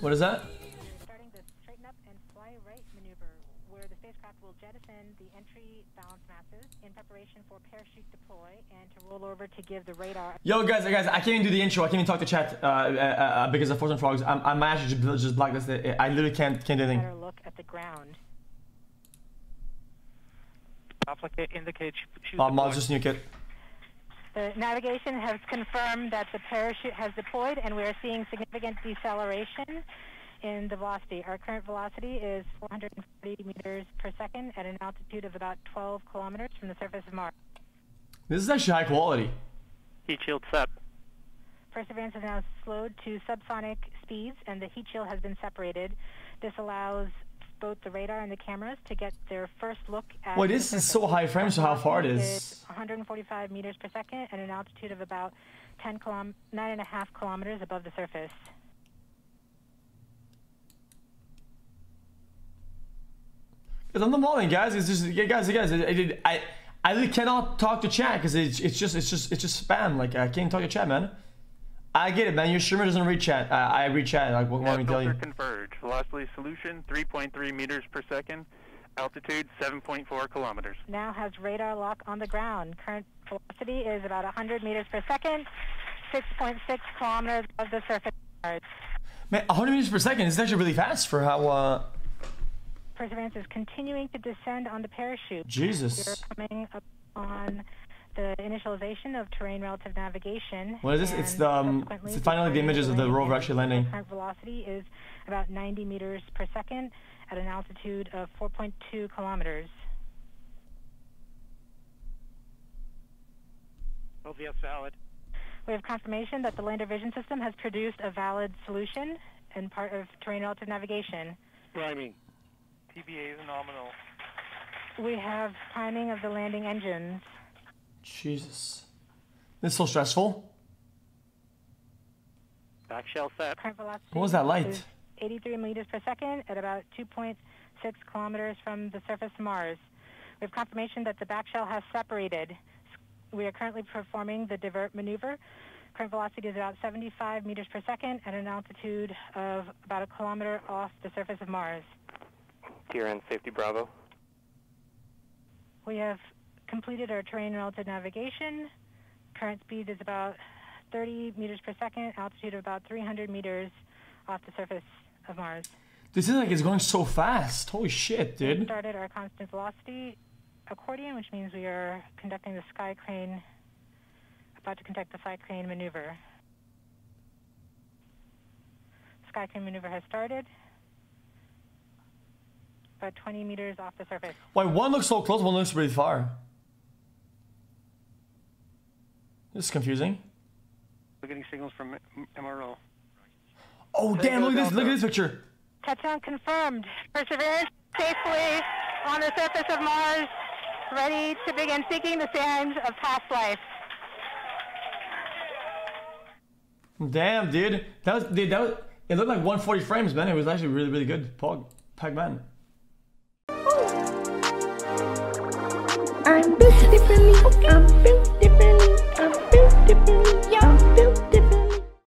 What is that? starting the straighten up and fly right maneuver, where the spacecraft will jettison the entry balance masses in preparation for parachute deploy and to roll over to give the radar Yo, guys, guys, I can't even do the intro. I can't even talk to chat uh, uh, uh, because of Fortune Frogs. I'm, I'm actually just, just blacklisted. I literally can't can't do anything. better look at the ground. Applicant indicates she Miles, just nuke it. The navigation has confirmed that the parachute has deployed and we are seeing significant deceleration in the velocity. Our current velocity is 440 meters per second at an altitude of about 12 kilometers from the surface of Mars. This is actually high quality. heat shield set. Perseverance has now slowed to subsonic speeds and the heat shield has been separated. This allows both the radar and the cameras to get their first look at the this is so high frames for how far it is. 145 meters per second at an altitude of about 10 kilom- nine and a half kilometers above the surface. Because I'm the morning, guys. It's just, yeah, guys, guys. I, I, I, I cannot talk to chat because it's, it's just, it's just, it's just spam. Like I can't talk to chat, man. I get it, man. Your streamer doesn't read chat. Uh, I read chat. Like, what want me to tell you? converge. Velocity solution 3.3 meters per second. Altitude 7.4 kilometers. Now has radar lock on the ground. Current velocity is about 100 meters per second, 6.6 kilometers above the surface of Man, 100 meters per second is actually really fast for how. uh Perseverance is continuing to descend on the parachute. We're Jesus. coming up on the of terrain relative navigation. What is this? It's the, um, subsequently it's finally the images of the rover actually landing. Current velocity is about 90 meters per second at an altitude of 4.2 kilometers. LVS valid. We have confirmation that the lander vision system has produced a valid solution and part of terrain relative navigation. Priming. TBA is nominal. We have priming of the landing engines. Jesus. This is so stressful. Back shell set. Current velocity What was that light? 83 meters per second at about 2.6 kilometers from the surface of Mars. We have confirmation that the back shell has separated. We are currently performing the divert maneuver. Current velocity is about 75 meters per second at an altitude of about a kilometer off the surface of Mars. TRN safety Bravo. We have completed our terrain relative navigation. Current speed is about 30 meters per second, altitude of about 300 meters off the surface of Mars. This is like it's going so fast. Holy shit, We dude. started our constant velocity accordion, which means we are conducting the sky crane, about to conduct the sky crane maneuver. Sky crane maneuver has started. About 20 meters off the surface. Why one looks so close, one looks really far. This is confusing. We're getting signals from MRO. Oh damn! Look at this! Look at this picture. Touchdown confirmed. Perseverance safely on the surface of Mars, ready to begin seeking the signs of past life. Damn, dude. That was, dude, that was. It looked like 140 frames, man. It was actually really, really good. Pog, Pac-Man. I'm built differently. I'm built differently. I'm built differently.